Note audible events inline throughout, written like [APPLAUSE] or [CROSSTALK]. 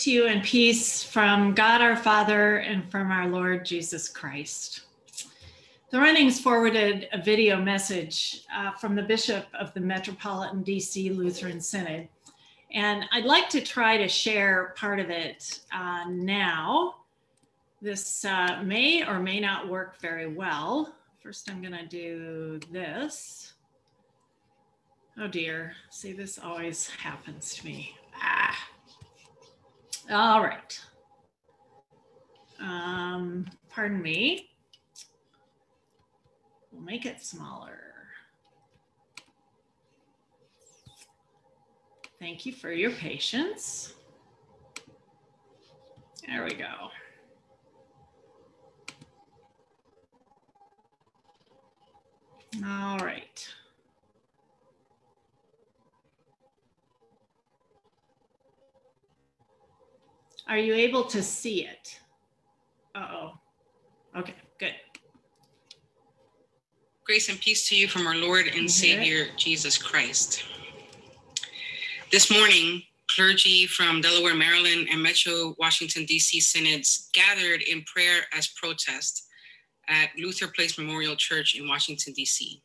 to you and peace from God our Father and from our Lord Jesus Christ. The Runnings forwarded a video message uh, from the Bishop of the Metropolitan DC Lutheran Synod. And I'd like to try to share part of it uh, now. This uh, may or may not work very well. First, I'm going to do this. Oh dear, see, this always happens to me. Ah. All right. Um, pardon me. We'll make it smaller. Thank you for your patience. There we go. All right. Are you able to see it? Uh-oh. Okay, good. Grace and peace to you from our Lord and Savior Jesus Christ. This morning, clergy from Delaware, Maryland, and Metro Washington, D.C. synods gathered in prayer as protest at Luther Place Memorial Church in Washington, D.C.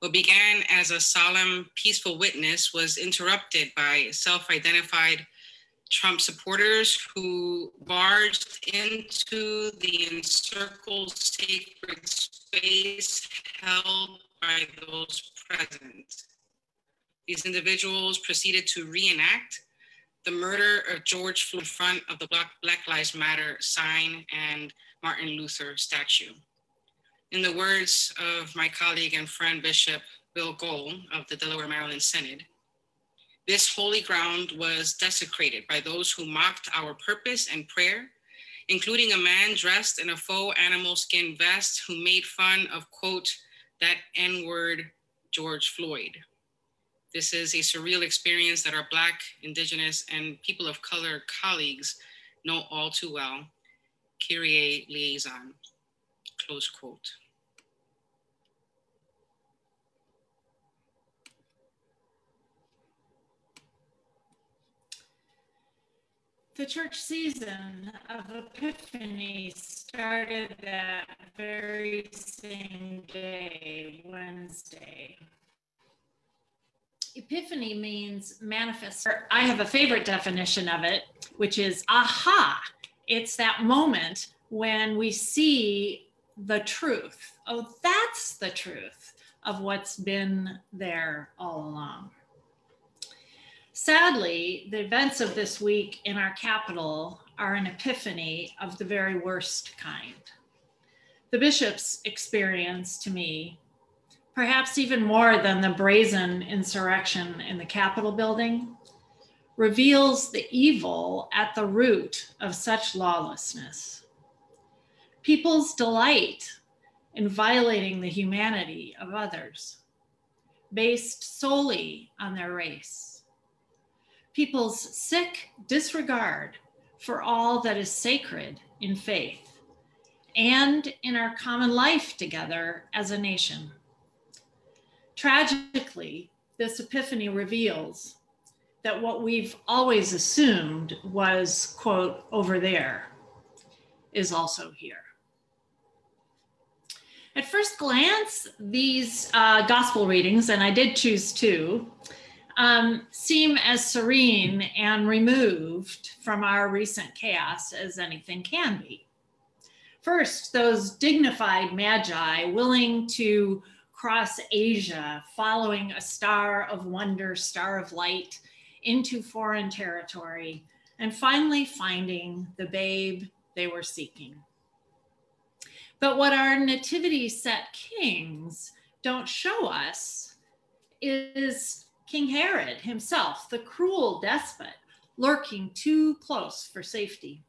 What began as a solemn, peaceful witness was interrupted by self identified Trump supporters who barged into the encircled sacred space held by those present. These individuals proceeded to reenact the murder of George Floyd in front of the Black, Lives Matter sign and Martin Luther statue. In the words of my colleague and friend Bishop Bill Gohl of the Delaware Maryland Synod, this holy ground was desecrated by those who mocked our purpose and prayer, including a man dressed in a faux animal skin vest who made fun of, quote, that N word, George Floyd. This is a surreal experience that our Black, Indigenous, and people of color colleagues know all too well. Kyrie eleison, close quote. The church season of Epiphany started that very same day, Wednesday. Epiphany means manifest. I have a favorite definition of it, which is aha. It's that moment when we see the truth. Oh, that's the truth of what's been there all along. Sadly, the events of this week in our capital are an epiphany of the very worst kind. The bishop's experience to me, perhaps even more than the brazen insurrection in the Capitol building, reveals the evil at the root of such lawlessness. People's delight in violating the humanity of others, based solely on their race people's sick disregard for all that is sacred in faith and in our common life together as a nation. Tragically, this epiphany reveals that what we've always assumed was, quote, over there, is also here. At first glance, these uh, gospel readings, and I did choose two, um, seem as serene and removed from our recent chaos as anything can be. First, those dignified magi willing to cross Asia, following a star of wonder, star of light into foreign territory, and finally finding the babe they were seeking. But what our nativity set kings don't show us is King Herod himself, the cruel despot, lurking too close for safety.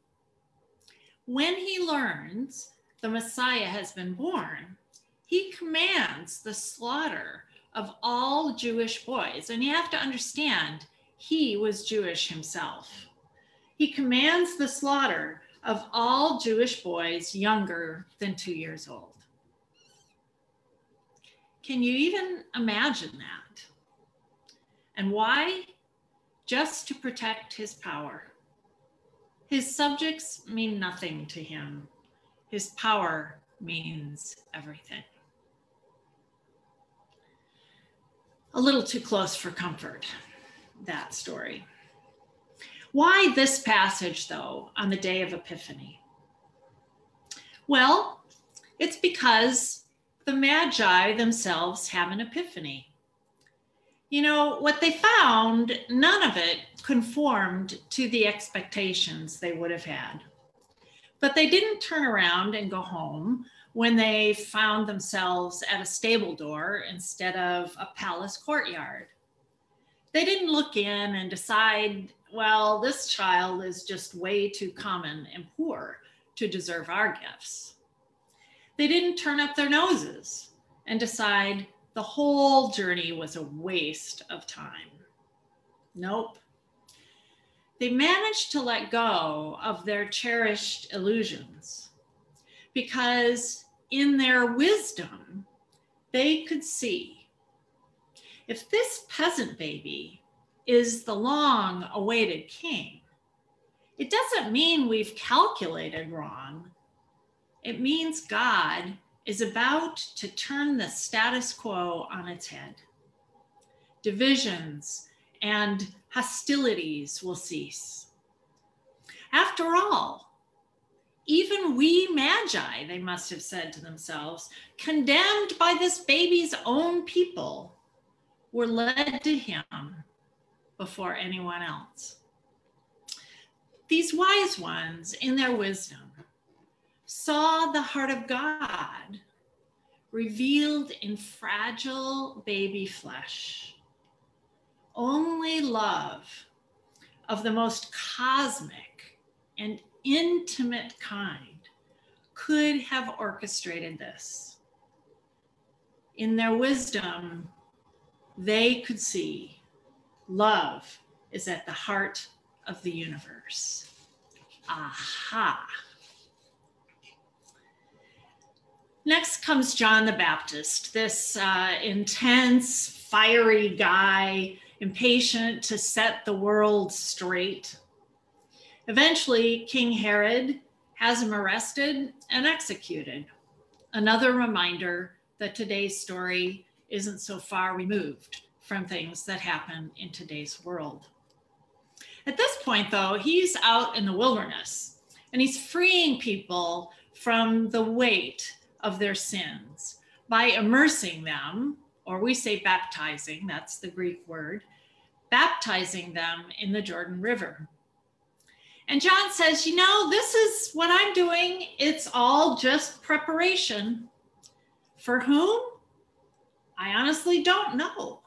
When he learns the Messiah has been born, he commands the slaughter of all Jewish boys. And you have to understand, he was Jewish himself. He commands the slaughter of all Jewish boys younger than two years old. Can you even imagine that? And why? Just to protect his power. His subjects mean nothing to him. His power means everything. A little too close for comfort, that story. Why this passage, though, on the day of Epiphany? Well, it's because the Magi themselves have an epiphany. You know, what they found, none of it conformed to the expectations they would have had. But they didn't turn around and go home when they found themselves at a stable door instead of a palace courtyard. They didn't look in and decide, well, this child is just way too common and poor to deserve our gifts. They didn't turn up their noses and decide the whole journey was a waste of time. Nope. They managed to let go of their cherished illusions because in their wisdom, they could see if this peasant baby is the long awaited king, it doesn't mean we've calculated wrong it means God is about to turn the status quo on its head. Divisions and hostilities will cease. After all, even we magi, they must have said to themselves, condemned by this baby's own people, were led to him before anyone else. These wise ones, in their wisdom, saw the heart of God revealed in fragile baby flesh. Only love of the most cosmic and intimate kind could have orchestrated this. In their wisdom, they could see love is at the heart of the universe. Aha. Next comes John the Baptist, this uh, intense, fiery guy, impatient to set the world straight. Eventually, King Herod has him arrested and executed. Another reminder that today's story isn't so far removed from things that happen in today's world. At this point, though, he's out in the wilderness and he's freeing people from the weight of their sins by immersing them, or we say baptizing, that's the Greek word, baptizing them in the Jordan River. And John says, You know, this is what I'm doing. It's all just preparation. For whom? I honestly don't know.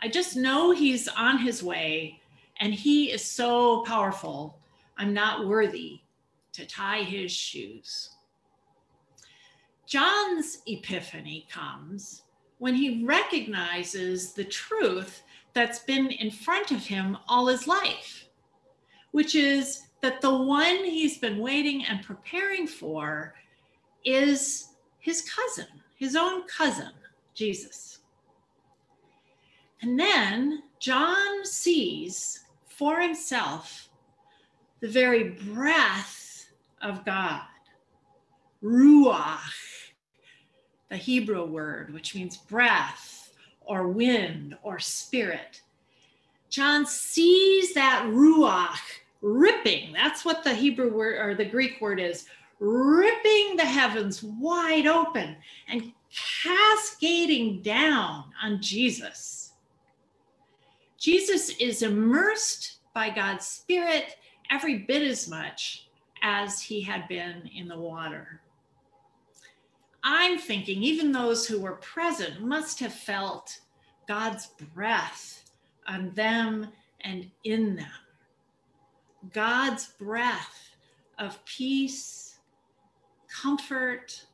I just know he's on his way and he is so powerful. I'm not worthy to tie his shoes. John's epiphany comes when he recognizes the truth that's been in front of him all his life, which is that the one he's been waiting and preparing for is his cousin, his own cousin, Jesus. And then John sees for himself the very breath of God, Ruach the Hebrew word, which means breath or wind or spirit. John sees that ruach ripping. That's what the Hebrew word or the Greek word is ripping the heavens wide open and cascading down on Jesus. Jesus is immersed by God's Spirit every bit as much as he had been in the water. I'm thinking even those who were present must have felt God's breath on them and in them. God's breath of peace, comfort,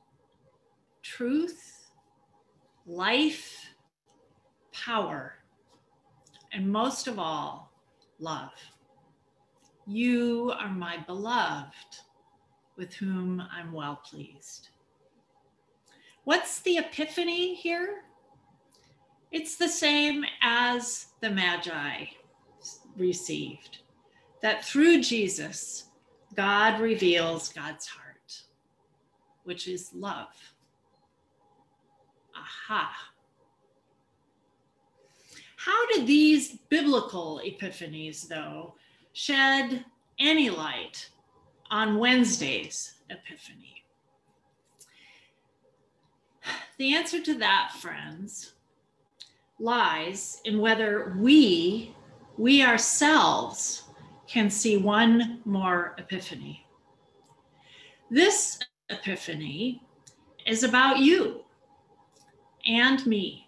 truth, life, power, and most of all, love. You are my beloved, with whom I'm well pleased. What's the epiphany here? It's the same as the Magi received that through Jesus, God reveals God's heart, which is love. Aha. How did these biblical epiphanies, though, shed any light on Wednesday's epiphany? The answer to that, friends, lies in whether we, we ourselves, can see one more epiphany. This epiphany is about you and me.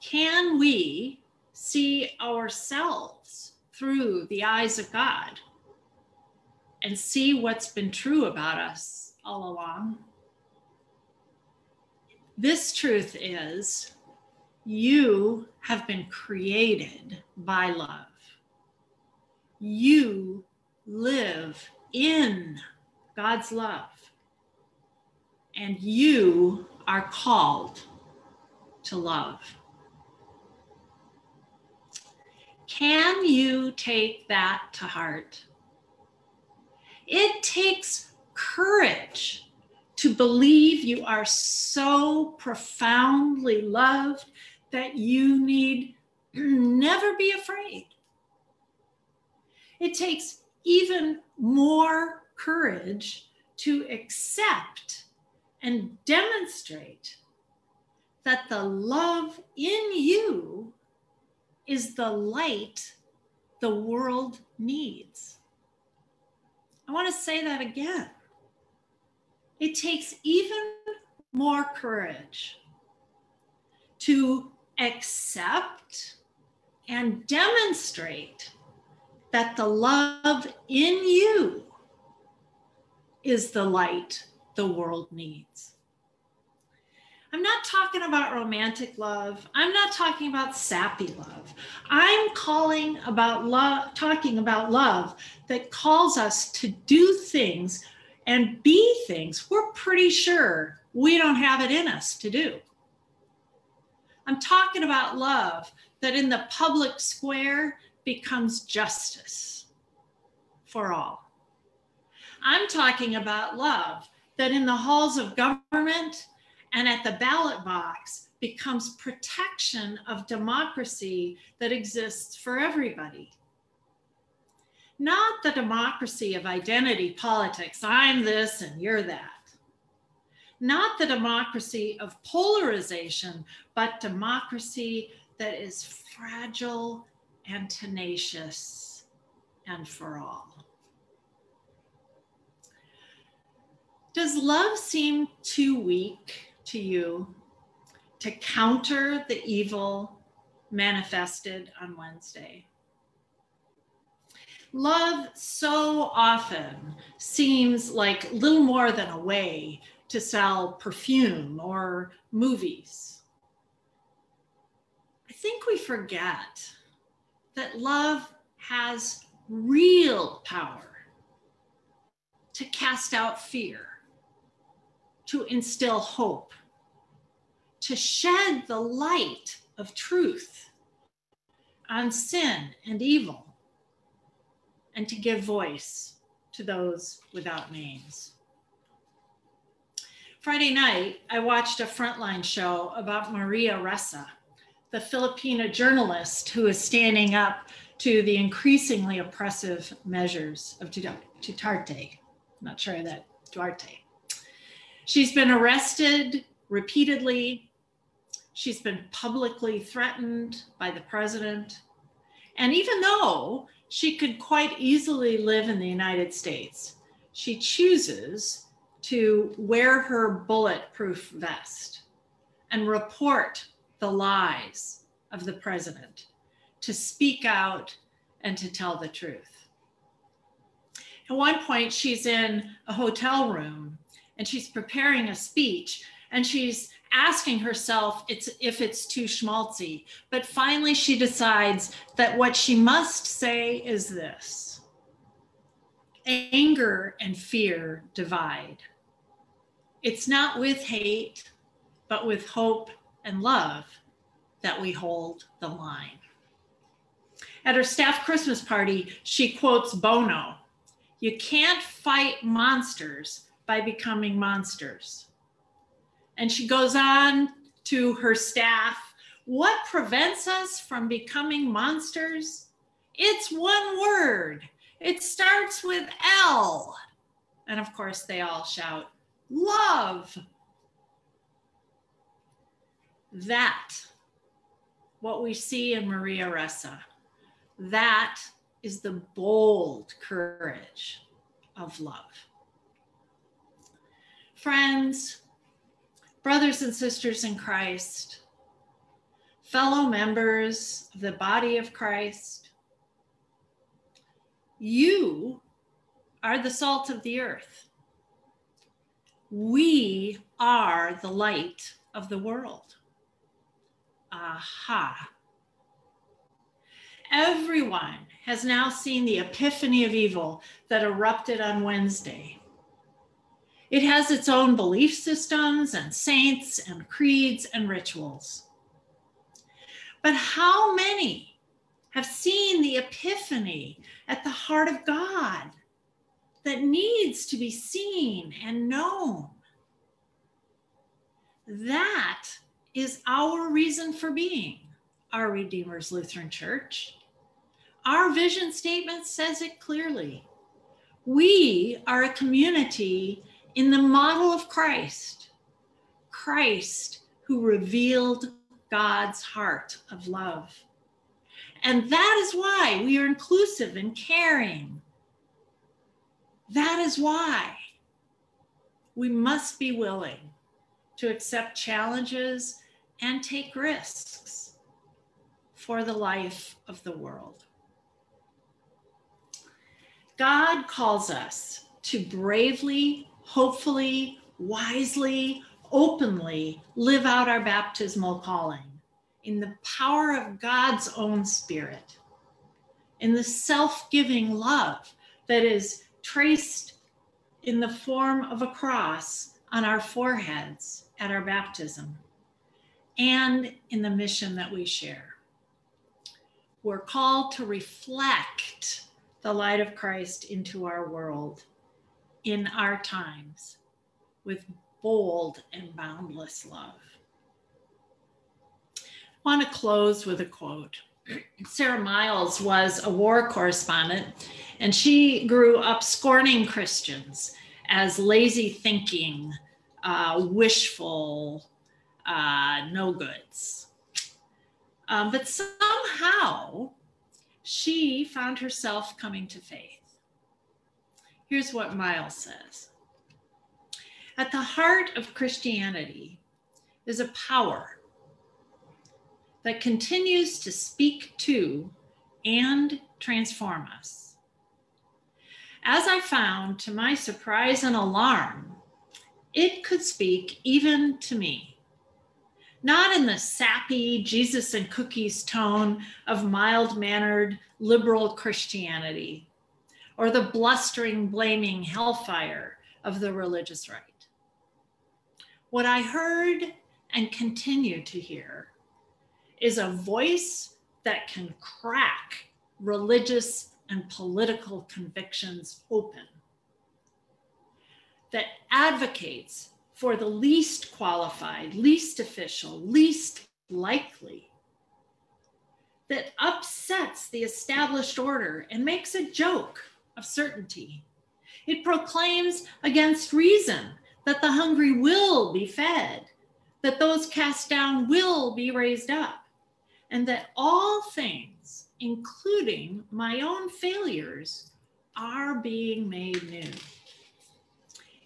Can we see ourselves through the eyes of God and see what's been true about us all along? This truth is you have been created by love. You live in God's love. And you are called to love. Can you take that to heart? It takes courage to believe you are so profoundly loved that you need [CLEARS THROAT] never be afraid. It takes even more courage to accept and demonstrate that the love in you is the light the world needs. I want to say that again. It takes even more courage to accept and demonstrate that the love in you is the light the world needs. I'm not talking about romantic love. I'm not talking about sappy love. I'm calling about love, talking about love that calls us to do things and be things we're pretty sure we don't have it in us to do. I'm talking about love that in the public square becomes justice for all. I'm talking about love that in the halls of government and at the ballot box becomes protection of democracy that exists for everybody. Not the democracy of identity politics, I'm this and you're that. Not the democracy of polarization, but democracy that is fragile and tenacious and for all. Does love seem too weak to you to counter the evil manifested on Wednesday? Love so often seems like little more than a way to sell perfume or movies. I think we forget that love has real power to cast out fear, to instill hope, to shed the light of truth on sin and evil, and to give voice to those without names. Friday night, I watched a frontline show about Maria Ressa the Filipina journalist who is standing up to the increasingly oppressive measures of Duterte. Not sure that Duarte. She's been arrested repeatedly. She's been publicly threatened by the president. And even though she could quite easily live in the United States, she chooses to wear her bulletproof vest and report the lies of the president, to speak out and to tell the truth. At one point, she's in a hotel room and she's preparing a speech and she's asking herself it's, if it's too schmaltzy. But finally, she decides that what she must say is this anger and fear divide. It's not with hate, but with hope and love that we hold the line. At her staff Christmas party, she quotes Bono You can't fight monsters by becoming monsters. And she goes on to her staff What prevents us from becoming monsters? It's one word. It starts with L. And of course, they all shout, Love. That, what we see in Maria Ressa, that is the bold courage of love. Friends, brothers and sisters in Christ, fellow members of the body of Christ, you are the salt of the earth. We are the light of the world. Aha. Everyone has now seen the epiphany of evil that erupted on Wednesday. It has its own belief systems and saints and creeds and rituals. But how many have seen the epiphany at the heart of God that needs to be seen and known? That is our reason for being, our Redeemer's Lutheran Church. Our vision statement says it clearly. We are a community in the model of Christ, Christ who revealed God's heart of love. And that is why we are inclusive and caring. That is why we must be willing to accept challenges and take risks for the life of the world. God calls us to bravely, hopefully, wisely, openly live out our baptismal calling in the power of God's own spirit, in the self giving love that is traced in the form of a cross on our foreheads at our baptism, and in the mission that we share. We're called to reflect the light of Christ into our world in our times with bold and boundless love. I want to close with a quote. [CLEARS THROAT] Sara Miles was a war correspondent, and she grew up scorning Christians as lazy thinking, uh, wishful, uh, no goods. Um, but somehow she found herself coming to faith. Here's what Miles says At the heart of Christianity is a power that continues to speak to and transform us. As I found, to my surprise and alarm, it could speak even to me. Not in the sappy Jesus and cookies tone of mild mannered liberal Christianity or the blustering, blaming hellfire of the religious right. What I heard and continue to hear is a voice that can crack religious and political convictions open that advocates for the least qualified, least official, least likely, that upsets the established order and makes a joke of certainty. It proclaims against reason that the hungry will be fed, that those cast down will be raised up, and that all things, including my own failures, are being made new.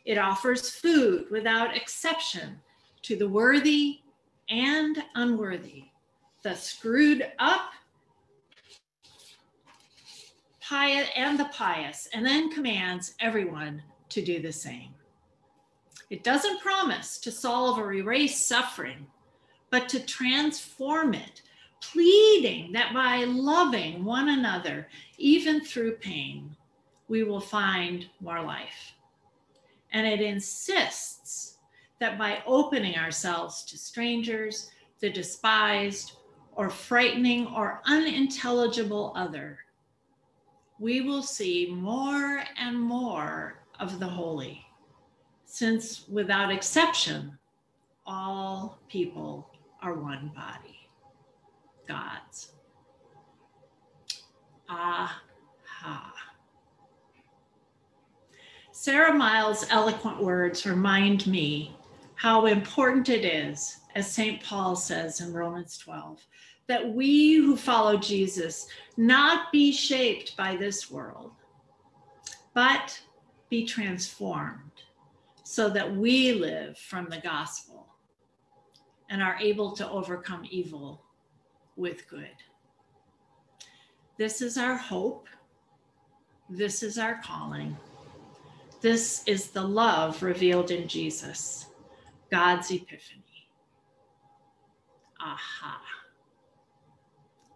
It offers food without exception to the worthy and unworthy, the screwed up pious and the pious, and then commands everyone to do the same. It doesn't promise to solve or erase suffering, but to transform it, pleading that by loving one another, even through pain, we will find more life. And it insists that by opening ourselves to strangers, the despised, or frightening or unintelligible other, we will see more and more of the holy, since without exception, all people are one body, God's. Ah, ha. Sara Miles' eloquent words remind me how important it is, as St. Paul says in Romans 12, that we who follow Jesus not be shaped by this world, but be transformed so that we live from the gospel and are able to overcome evil with good. This is our hope. This is our calling. This is the love revealed in Jesus, God's epiphany. Aha.